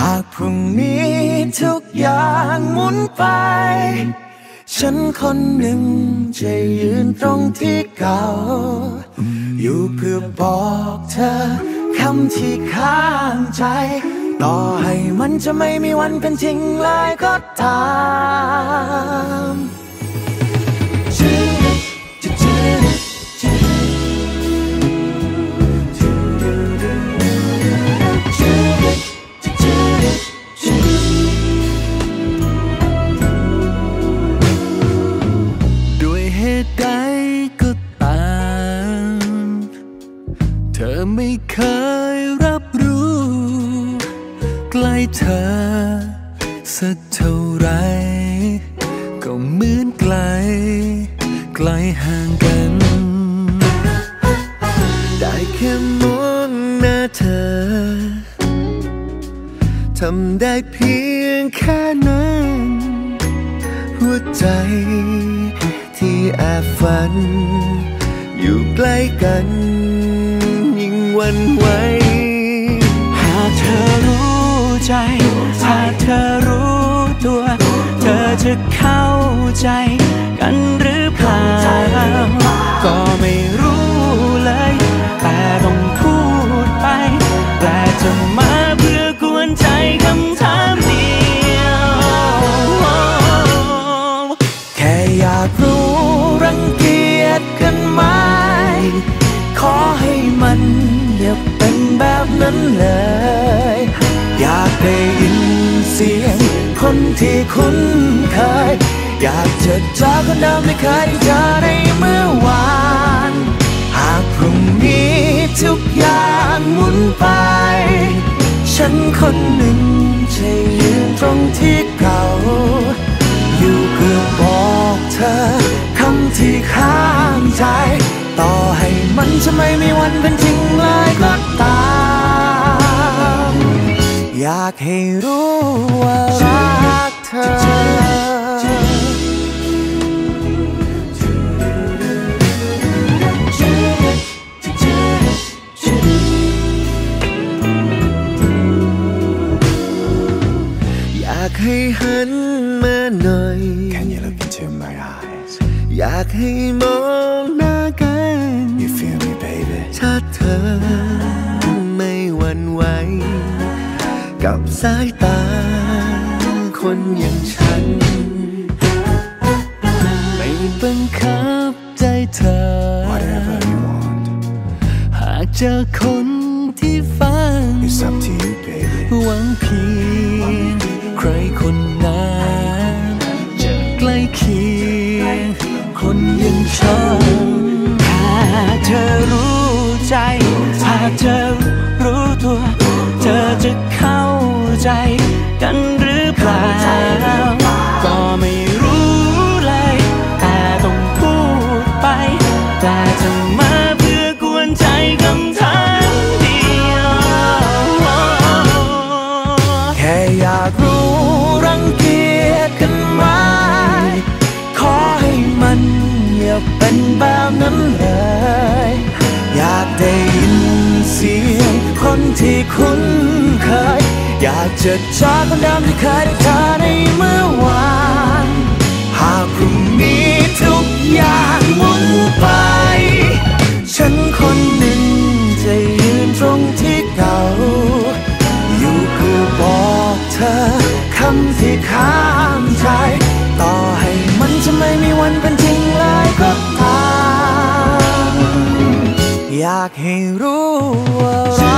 หากพรุ่งนี้ทุกอย่างหมุนไป ฉันคนหนึ่งจะยืนตรงที่เก่า อยู่เพื่อบอกเธอคำที่ข้างใจ ต่อให้มันจะไม่มีวันเป็นจริงเลยก็ตาม เธอ สักเท่าไรก็เหมือนไกล ไกลห่างกัน ได้แค่มองหน้าเธอ ทำได้เพียงแค่นั้น หัวใจที่แอบฝัน อยู่ใกล้กัน ยิ่งวันไหวหากเธอรู้ ใจหาเธอรู้ตัว เธอจะเข้าใจกันหรือเปล่า ก็ไม่รู้เลย แต่ต้องพูดไปแต่จะมาเพื่อกวนใจคำถามเดียว แค่อยากรู้รังเกียจกันไหม ขอให้มันอย่าเป็นแบบนั้นเลย ได้ยินเสียง คนที่คุ้นเคย อยากจะเจอคนเดิมที่เคยเจอในเมื่อวาน หากพรุ่งนี้ทุกอย่างหมุนไป ฉันคนหนึ่งจะยืนตรงที่เก่า อยู่เพื่อบอกเธอคำที่ข้างใจ ต่อให้มันจะไม่มีวันเป็นจริงากให้รู้ว่ารักเธออยากให้หันมาหน่อย Can you look into my eyes อยากให้มอง สายตาคนอย่างฉัน ไม่บังคับใจเธอ Whatever you want หากเจอคนที่ฝัน It's up to you baby หวังเพียงใครคนนั้นจะใกล้เคียงคนอย่างฉันถ้าเธอรู้ใจ ถ้าเธอรู้ตัว เธอจะเข้า ใจกันหรือเปล่า ก็ไม่รู้เลย แต่ต้องพูดไป แต่จะมาเพื่อกวนใจคำถามเดียว แค่อยากรู้รังเกียจกันไหมขอให้มันอย่าเป็นแบบนั้นเลย อยากได้ยินเสียงคนที่คุ้นากจะเจอคนเดิมที่เคยได้เจอในเมื่อวาน หากพรุ่งนี้ทุกอย่างหมุนไป ฉันคนหนึ่งจะยืนตรงที่เก่า อยู่เพื่อบอกเธอคำที่ข้างใจต่อให้มันจะไม่มีวันเป็นจริงเลยก็ตาม อยากให้รู้ว่า